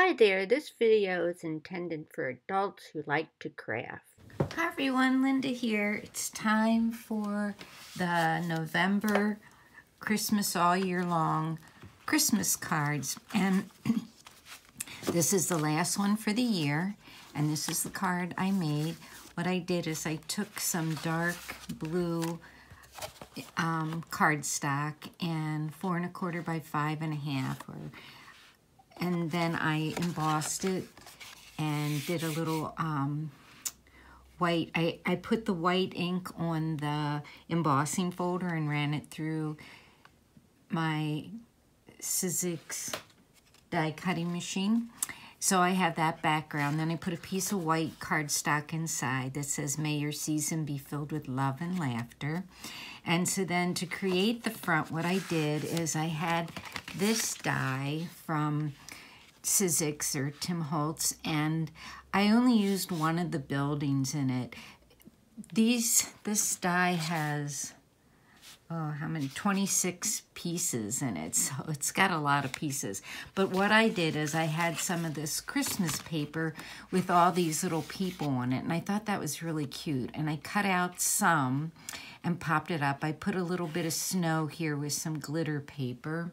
Hi there, this video is intended for adults who like to craft. Hi everyone, Linda here. It's time for the November Christmas all year long Christmas cards. And this is the last one for the year. And this is the card I made. What I did is I took some dark blue um, cardstock and four and a quarter by five and a half or and then I embossed it and did a little um, white. I, I put the white ink on the embossing folder and ran it through my Sizzix die cutting machine. So I have that background. Then I put a piece of white cardstock inside that says, May your season be filled with love and laughter. And so then to create the front, what I did is I had this die from Sizzix or Tim Holtz, and I only used one of the buildings in it. These, this die has, oh, how many, 26 pieces in it, so it's got a lot of pieces. But what I did is I had some of this Christmas paper with all these little people on it, and I thought that was really cute. And I cut out some and popped it up. I put a little bit of snow here with some glitter paper.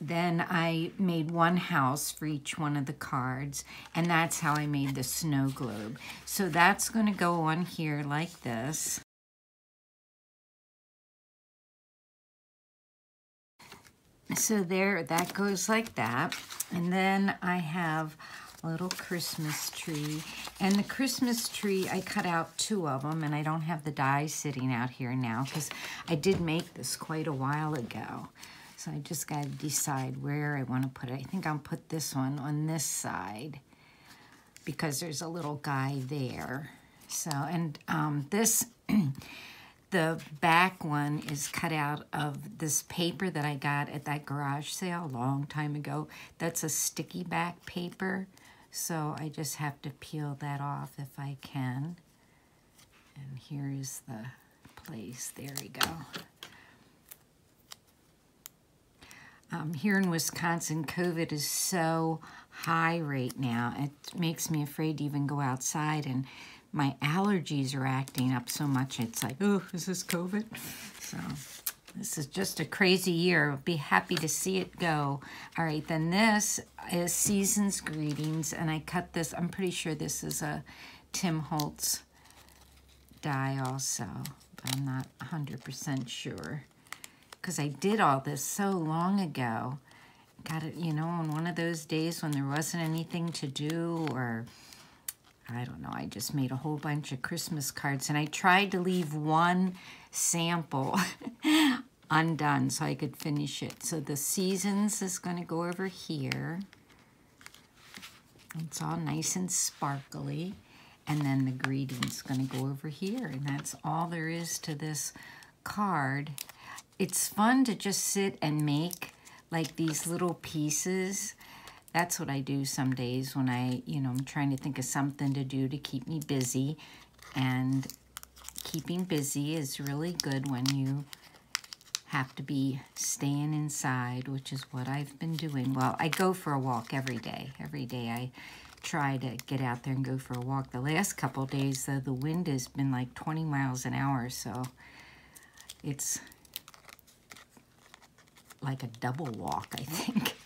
Then I made one house for each one of the cards, and that's how I made the snow globe. So that's going to go on here like this. So there, that goes like that. And then I have a little Christmas tree. And the Christmas tree, I cut out two of them, and I don't have the die sitting out here now because I did make this quite a while ago. So I just got to decide where I want to put it. I think I'll put this one on this side because there's a little guy there. So, and um, this The back one is cut out of this paper that I got at that garage sale a long time ago. That's a sticky back paper, so I just have to peel that off if I can. And here is the place. There we go. Um, here in Wisconsin, COVID is so high right now. It makes me afraid to even go outside and my allergies are acting up so much. It's like, oh, is this COVID? So this is just a crazy year. I'll be happy to see it go. All right, then this is Season's Greetings, and I cut this. I'm pretty sure this is a Tim Holtz die also, but I'm not 100% sure because I did all this so long ago. Got it, you know, on one of those days when there wasn't anything to do or I don't know, I just made a whole bunch of Christmas cards and I tried to leave one sample undone so I could finish it. So the seasons is going to go over here. It's all nice and sparkly. And then the greetings going to go over here. And that's all there is to this card. It's fun to just sit and make like these little pieces that's what I do some days when I, you know, I'm trying to think of something to do to keep me busy. And keeping busy is really good when you have to be staying inside, which is what I've been doing. Well, I go for a walk every day. Every day I try to get out there and go for a walk. The last couple days, though, the wind has been like 20 miles an hour, so it's like a double walk, I think.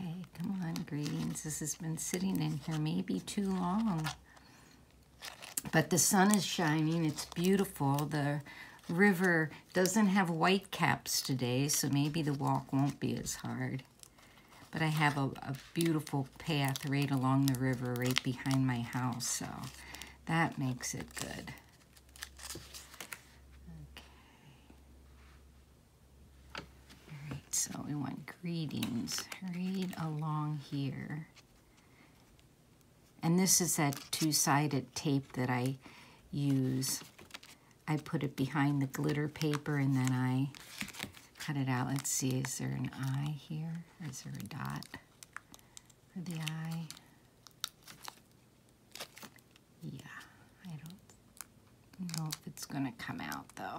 Okay, come on, greetings. This has been sitting in here maybe too long. But the sun is shining. It's beautiful. The river doesn't have white caps today, so maybe the walk won't be as hard. But I have a, a beautiful path right along the river right behind my house, so that makes it good. So we want greetings right along here. And this is that two-sided tape that I use. I put it behind the glitter paper and then I cut it out. Let's see, is there an eye here? Or is there a dot for the eye? Yeah, I don't know if it's gonna come out though.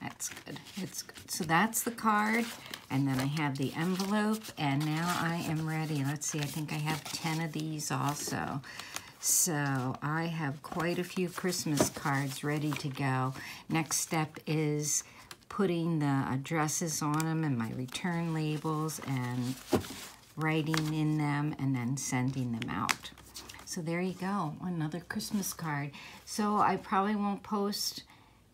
That's good. It's good. So that's the card. And then I have the envelope, and now I am ready. Let's see, I think I have 10 of these also. So I have quite a few Christmas cards ready to go. Next step is putting the addresses on them and my return labels and writing in them and then sending them out. So there you go, another Christmas card. So I probably won't post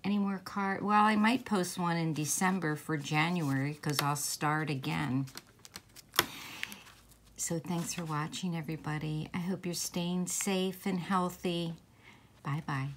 any more card. Well, I might post one in December for January because I'll start again. So thanks for watching, everybody. I hope you're staying safe and healthy. Bye-bye.